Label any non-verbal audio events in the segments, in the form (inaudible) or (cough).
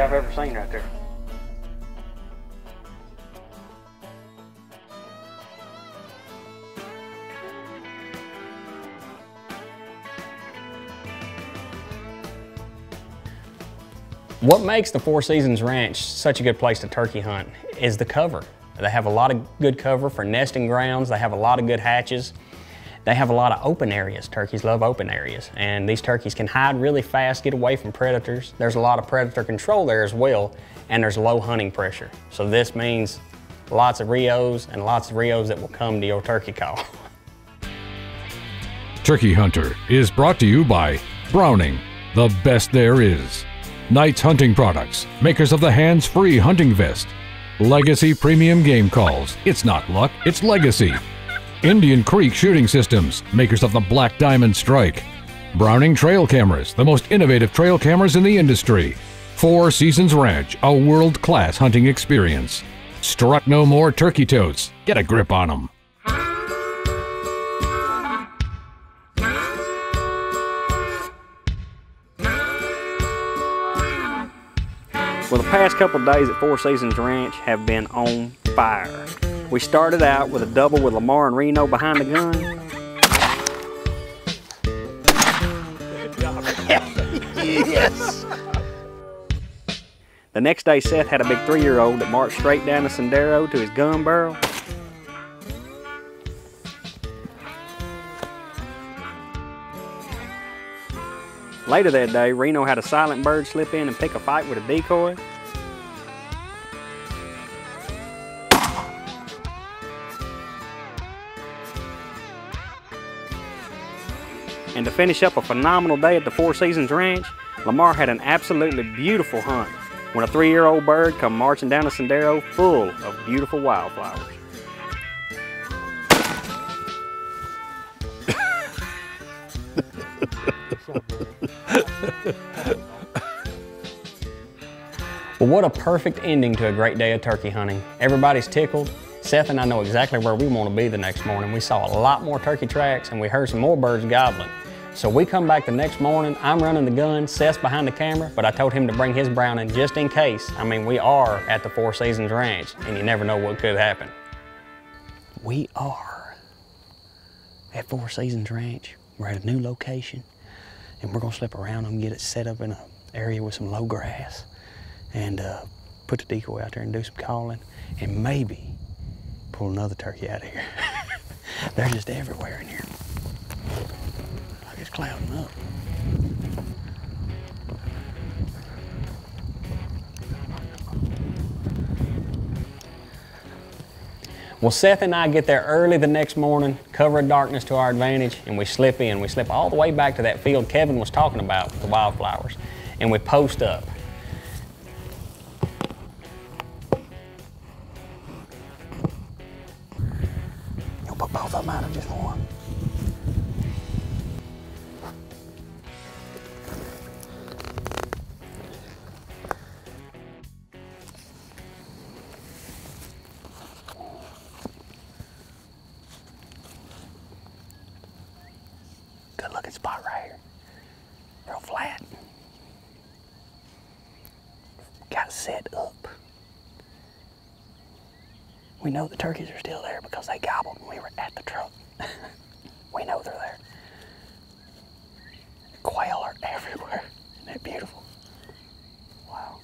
I've ever seen right there. What makes the Four Seasons Ranch such a good place to turkey hunt is the cover. They have a lot of good cover for nesting grounds. They have a lot of good hatches. They have a lot of open areas. Turkeys love open areas. And these turkeys can hide really fast, get away from predators. There's a lot of predator control there as well, and there's low hunting pressure. So this means lots of Rios and lots of Rios that will come to your turkey call. (laughs) Turkey Hunter is brought to you by Browning, the best there is. Knights Hunting Products, makers of the hands free hunting vest. Legacy Premium Game Calls. It's not luck, it's legacy. Indian Creek Shooting Systems, makers of the Black Diamond Strike. Browning Trail Cameras, the most innovative trail cameras in the industry. Four Seasons Ranch, a world class hunting experience. Strut no more turkey totes. Get a grip on them. Well, the past couple days at Four Seasons Ranch have been on fire. We started out with a double with Lamar and Reno behind the gun. yes. (laughs) The next day, Seth had a big three-year-old that marched straight down the Sendero to his gun barrel. Later that day, Reno had a silent bird slip in and pick a fight with a decoy. And to finish up a phenomenal day at the Four Seasons Ranch, Lamar had an absolutely beautiful hunt when a three-year-old bird come marching down the Sendero full of beautiful wildflowers. Well, what a perfect ending to a great day of turkey hunting. Everybody's tickled. Seth and I know exactly where we want to be the next morning. We saw a lot more turkey tracks and we heard some more birds gobbling. So we come back the next morning, I'm running the gun, Seth's behind the camera, but I told him to bring his Browning just in case. I mean, we are at the Four Seasons Ranch and you never know what could happen. We are at Four Seasons Ranch. We're at a new location and we're gonna slip around and get it set up in an area with some low grass and uh, put the decoy out there and do some calling and maybe pull another turkey out of here. (laughs) They're just everywhere in here. Clouding up. Well, Seth and I get there early the next morning, cover of darkness to our advantage, and we slip in. We slip all the way back to that field Kevin was talking about with the wildflowers, and we post up. Good looking spot right here. Real flat. Got set up. We know the turkeys are still there because they gobbled when we were at the truck. (laughs) we know they're there. Quail are everywhere. Isn't that beautiful? Wow.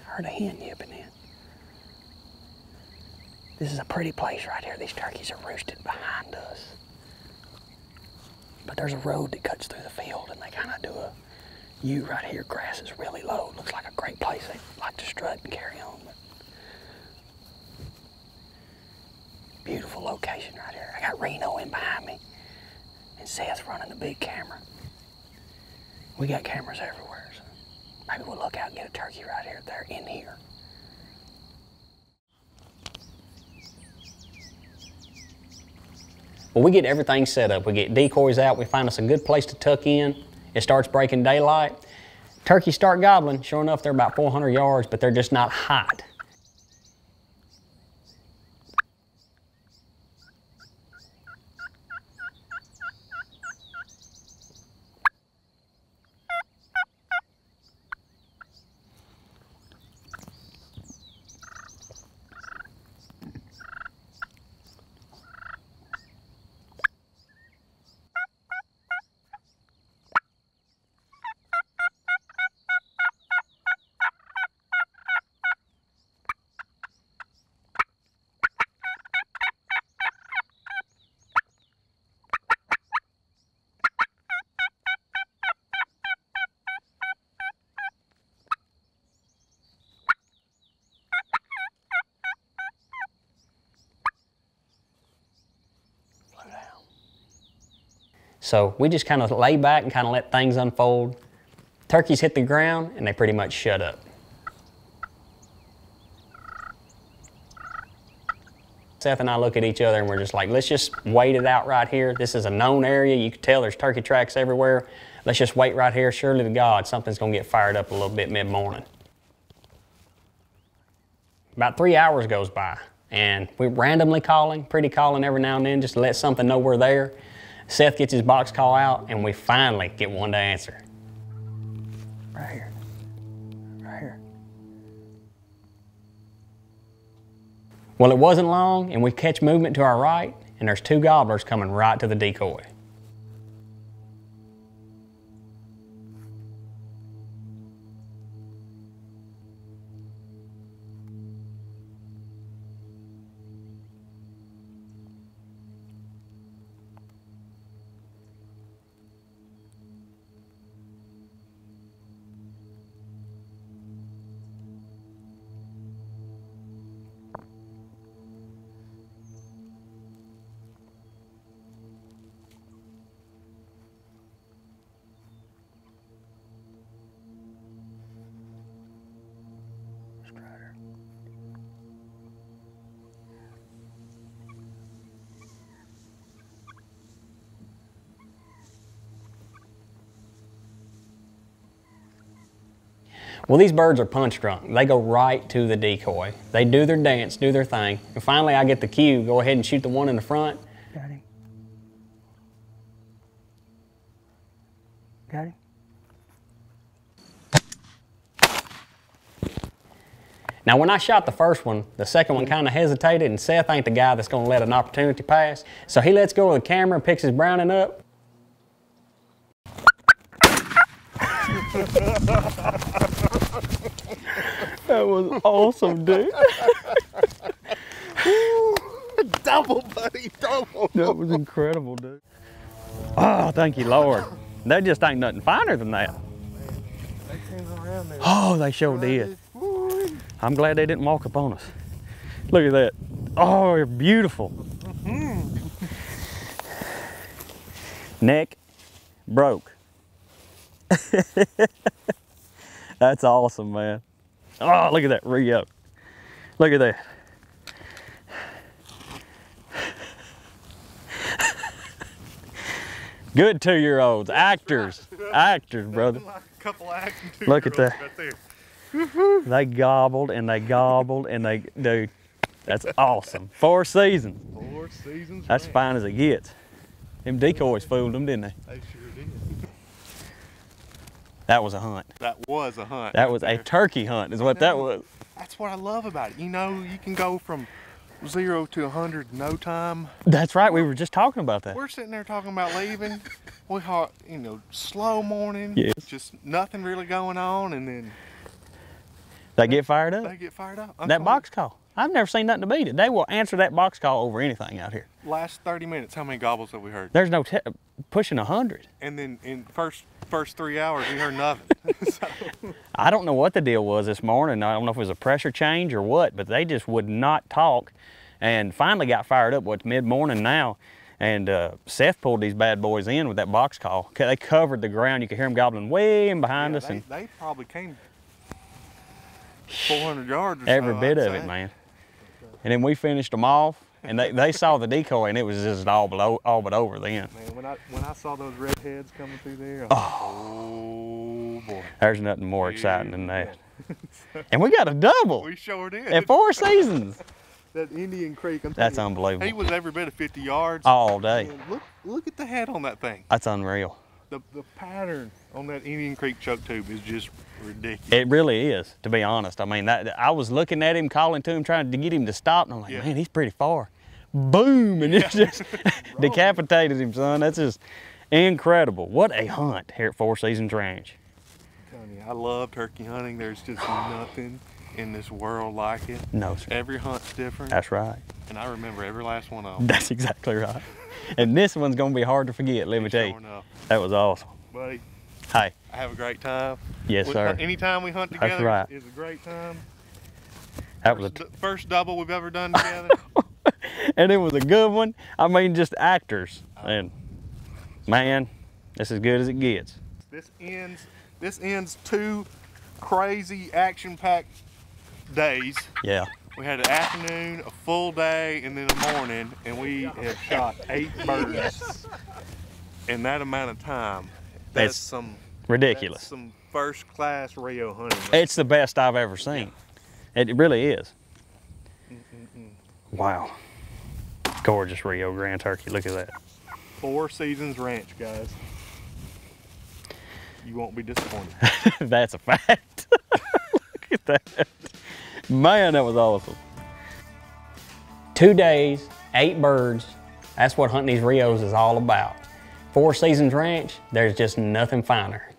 I heard a hen yipping in. This is a pretty place right here. These turkeys are roosted behind us. But there's a road that cuts through the field and they kind of do a U right here. Grass is really low. Looks like a great place. They like to strut and carry on. Beautiful location right here. I got Reno in behind me and Seth running the big camera. We got cameras everywhere. So maybe we'll look out and get a turkey right here. They're in here. Well, we get everything set up. We get decoys out. We find us a good place to tuck in. It starts breaking daylight. Turkeys start gobbling. Sure enough, they're about 400 yards, but they're just not hot. So we just kind of lay back and kind of let things unfold. Turkeys hit the ground and they pretty much shut up. Seth and I look at each other and we're just like, let's just wait it out right here. This is a known area. You can tell there's turkey tracks everywhere. Let's just wait right here. Surely to God, something's gonna get fired up a little bit mid-morning. About three hours goes by and we're randomly calling, pretty calling every now and then just to let something know we're there. Seth gets his box call out and we finally get one to answer. Right here, right here. Well, it wasn't long, and we catch movement to our right, and there's two gobblers coming right to the decoy. Well, these birds are punch drunk. They go right to the decoy. They do their dance, do their thing. And finally, I get the cue go ahead and shoot the one in the front. Got him. Got him. Now, when I shot the first one, the second one kind of hesitated, and Seth ain't the guy that's going to let an opportunity pass. So he lets go of the camera and picks his Browning up. (laughs) That was awesome, dude. (laughs) double, buddy, double. That was incredible, dude. Oh, thank you, Lord. There just ain't nothing finer than that. Oh, they sure did. I'm glad they didn't walk up on us. Look at that. Oh, you're beautiful. Mm-hmm. Neck broke. (laughs) That's awesome, man. Oh, look at that re-up. Look at that. (laughs) Good two-year-olds, actors, actors, brother. (laughs) Like a couple acting Look at that. Right. They gobbled and they gobbled and they, dude, that's awesome. Four seasons. Four seasons. That's man. fine as it gets. Them decoys fooled them, didn't they? They sure. That was a hunt. That was a hunt. That was a turkey hunt, is what that was. That's what I love about it. You know, you can go from zero to a hundred in no time. That's right. We were just talking about that. We're sitting there talking about leaving. We had, you know, slow morning. Yes. Just nothing really going on, and then They get fired up. they get fired up. I'm That box call. I've never seen nothing to beat it. They will answer that box call over anything out here. Last 30 minutes, how many gobbles have we heard? There's no pushing a hundred. And then in first first three hours, we heard nothing. (laughs) So, I don't know what the deal was this morning. I don't know if it was a pressure change or what, but they just would not talk and finally got fired up. What's mid morning now? And uh, Seth pulled these bad boys in with that box call. Ca- They covered the ground. You could hear them gobbling way in behind yeah, us they, and they probably came 400 yards or every so, bit I'd of it, man. And then we finished them off and they, they saw the decoy and it was just all but, all but over then. Man, when I when I saw those red heads coming through there, oh. oh, boy, There's nothing more exciting than that. (laughs) And we got a double we sure did. at four seasons. (laughs) that Indian Creek, I'm That's unbelievable. He was every bit of 50 yards. All day. And look, look at the head on that thing. That's unreal. The the pattern on that Indian Creek choke tube is just ridiculous. It really is, to be honest. I mean, that I was looking at him, calling to him, trying to get him to stop, and I'm like, Yeah. man, he's pretty far. Boom, and it just (laughs) (laughs) decapitated him, son. That's just incredible. What a hunt here at Four Seasons Ranch. I love turkey hunting. There's just nothing in this world like it. No, sir. Every hunt's different, That's right. and I remember every last one of them. That's (laughs) exactly right. And this one's gonna be hard to forget. Let me tell you, that was awesome. Buddy, Hey, I have a great time. yes, We- sir. Uh, anytime we hunt That's together right. is a great time. That was a First, first double we've ever done together. (laughs) and it was a good one. I mean, just actors. Oh. And Man, that's as good as it gets. This ends this ends two crazy action-packed days. Yeah. We had an afternoon, a full day, and then a morning, and we have shot eight (laughs) birds in that amount of time. That's It's some Ridiculous. That's some first-class Rio hunting. It's the best I've ever seen. It really is. Wow. Gorgeous Rio Grande turkey. Look at that. Four Seasons Ranch, guys. You won't be disappointed. (laughs) That's a fact. (laughs) Look at that. Man, that was awesome. Two days, eight birds. That's what hunting these Rios is all about. Four Seasons Ranch, there's just nothing finer.